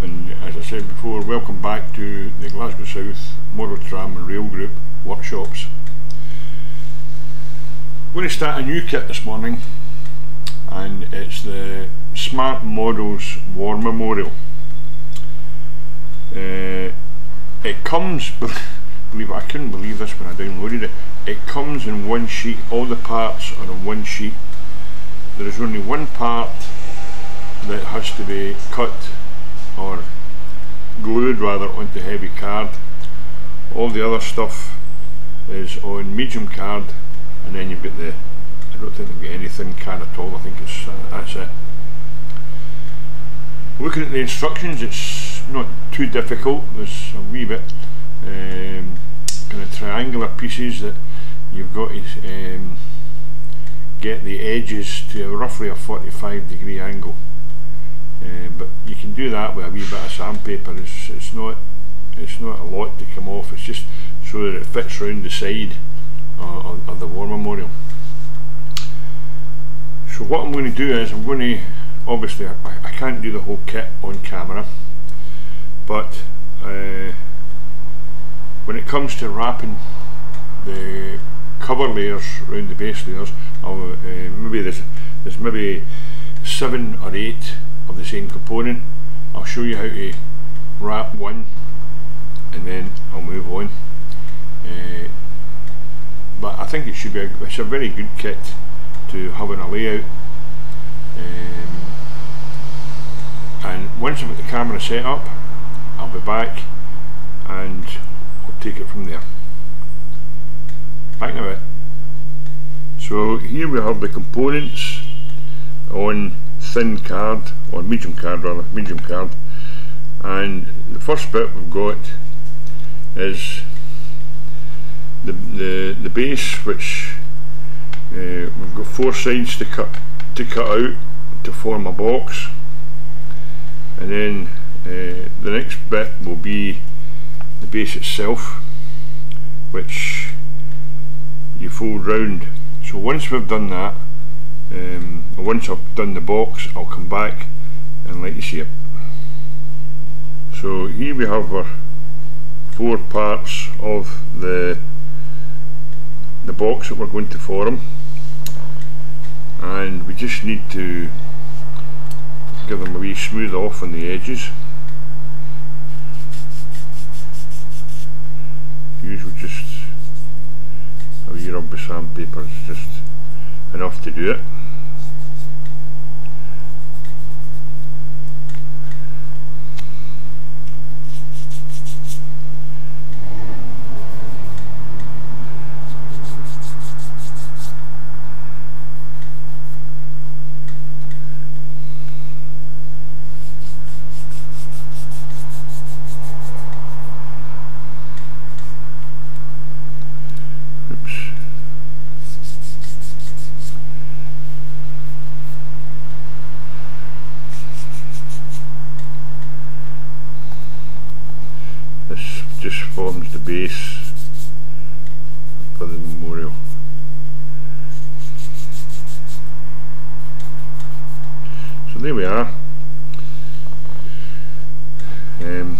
And as I said before welcome back to the Glasgow South Model Tram and Rail Group workshops. I'm going to start a new kit this morning and it's the Smart Models War Memorial. Uh, it comes, believe it, I couldn't believe this when I downloaded it, it comes in one sheet, all the parts are in one sheet. There is only one part that has to be cut or glued rather onto heavy card. All the other stuff is on medium card and then you've got the I don't think they've got any thin card at all. I think it's uh, that's it. Looking at the instructions it's not too difficult. There's a wee bit um, kind of triangular pieces that you've got to um, get the edges to roughly a 45 degree angle uh, but you can do that with a wee bit of sandpaper. It's it's not it's not a lot to come off. It's just so that it fits round the side of, of, the war memorial. So what I'm going to do is I'm going to obviously I, I can't do the whole kit on camera, but uh, when it comes to wrapping the cover layers around the base layers, I'll, uh, maybe there's there's maybe seven or eight of the same component. I'll show you how to wrap one and then I'll move on. Uh, but I think it should be a, it's a very good kit to have in a layout. Um, and once I've got the camera set up, I'll be back and we'll take it from there. Back in a bit. So here we have the components on thin card or medium card rather medium card. And the first bit we've got is the the, the base which uh, we've got four sides to cut to cut out to form a box. And then uh, the next bit will be the base itself which you fold round. So once we've done that um, once I've done the box I'll come back and let you see it. So here we have our four parts of the the box that we're going to form. And we just need to give them a wee smooth off on the edges. Usually just a wee rub with sandpaper is just enough to do it just forms the base for the memorial. So there we are. Um,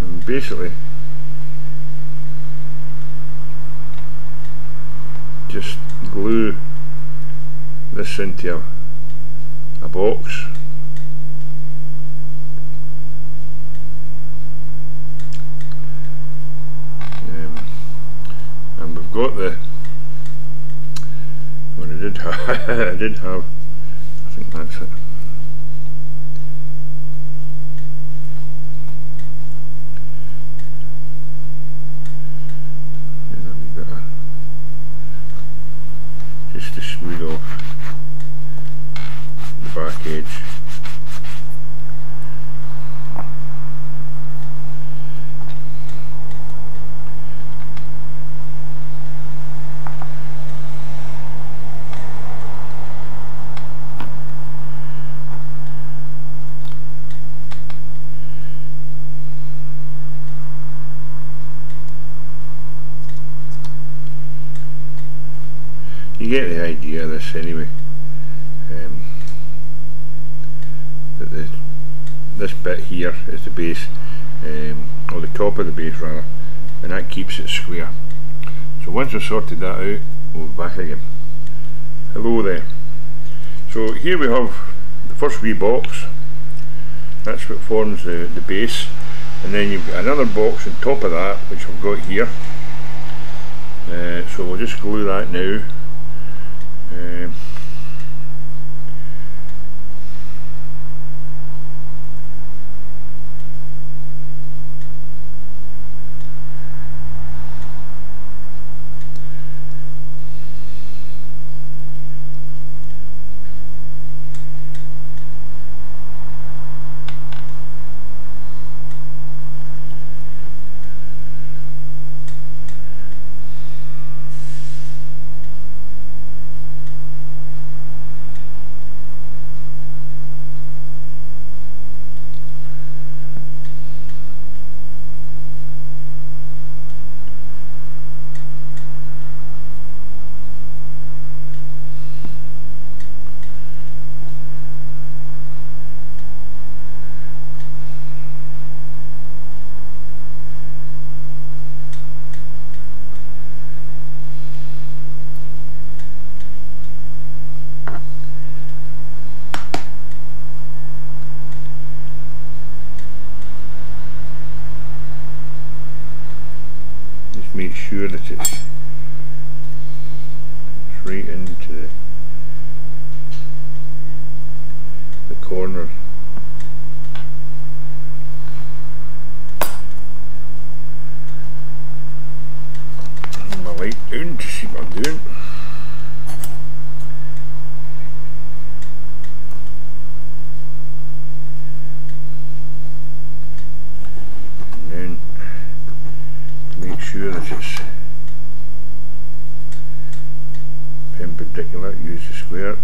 and basically just glue this into a, a box got the what I did have I did have I think that's it. Just to smooth off the back edge get the idea of this anyway um, that the, this bit here is the base, um, or the top of the base rather, and that keeps it square. So once I've sorted that out, we'll be back again. Hello there. So here we have the first wee box, that's what forms the, the base, and then you've got another box on top of that, which I've got here. Uh, so we'll just glue that now. Um, sure it's straight into the, the corner. My light down to see what I'm doing sure that it's perpendicular, use the square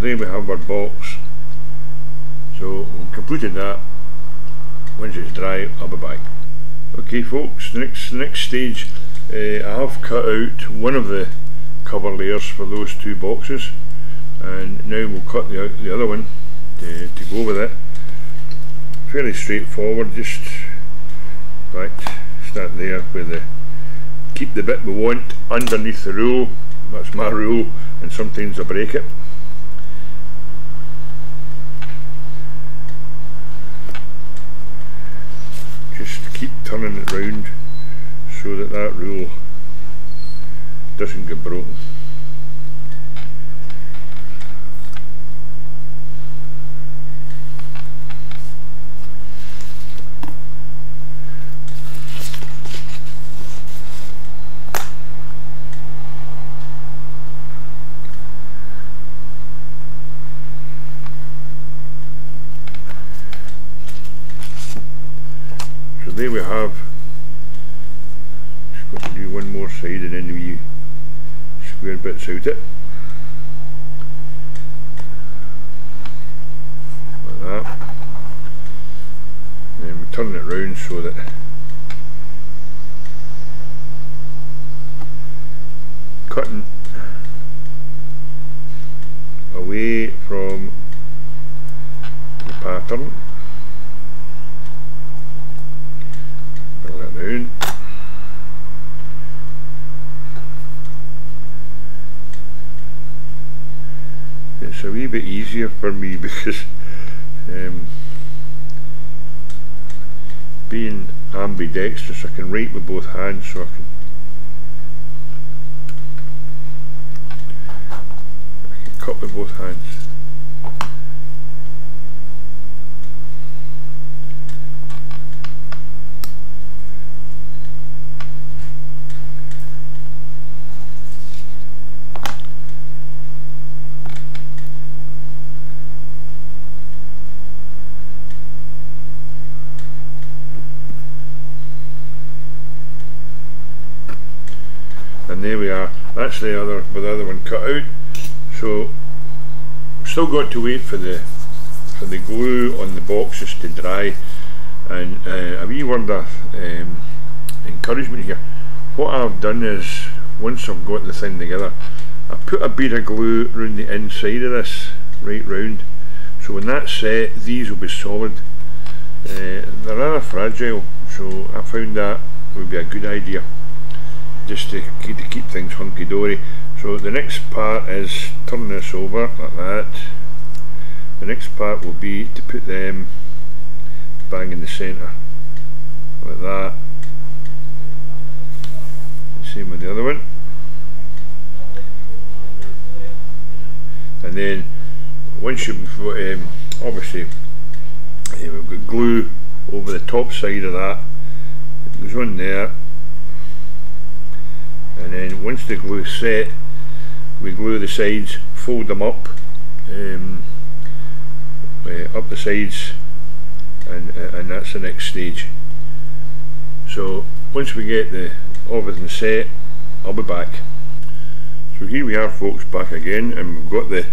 then we have our box. So we've completed that. Once it's dry I'll be back. Okay folks next next stage uh, I have cut out one of the cover layers for those two boxes and now we'll cut the, the other one to, to go with it. Fairly straightforward just right start there with the keep the bit we want underneath the rule. That's my rule and sometimes I break it just keep turning it round so that that rule doesn't get broken there we have, just got to do one more side and then we square bits out it. Like that. And then we turn it round so that cutting away from the pattern Pull that down. It's a wee bit easier for me because um, being ambidextrous I can write with both hands so I can I can cut with both hands. There we are. That's the other with the other one cut out. So still got to wait for the for the glue on the boxes to dry. And uh, a wee word of um, encouragement here. What I've done is once I've got the thing together I put a bead of glue around the inside of this right round. So when that's set these will be solid. Uh, they're rather fragile so I found that would be a good idea just to keep, to keep things hunky-dory. So the next part is turn this over like that. The next part will be to put them bang in the centre like that. Same with the other one. And then once you've um, obviously uh, we've got glue over the top side of that, it goes on there and then once the glue set we glue the sides fold them up um, uh, up the sides and, uh, and that's the next stage. So once we get the everything set I'll be back. So here we are folks back again and we've got the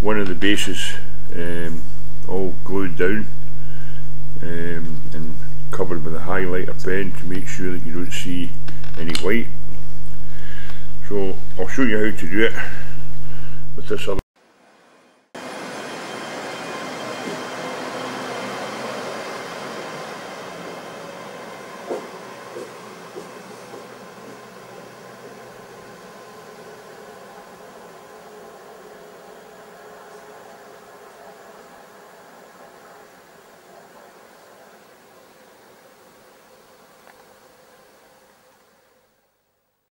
one of the bases um, all glued down um, and covered with a highlighter pen to make sure that you don't see any white 저 억슈 여유 주제 그래서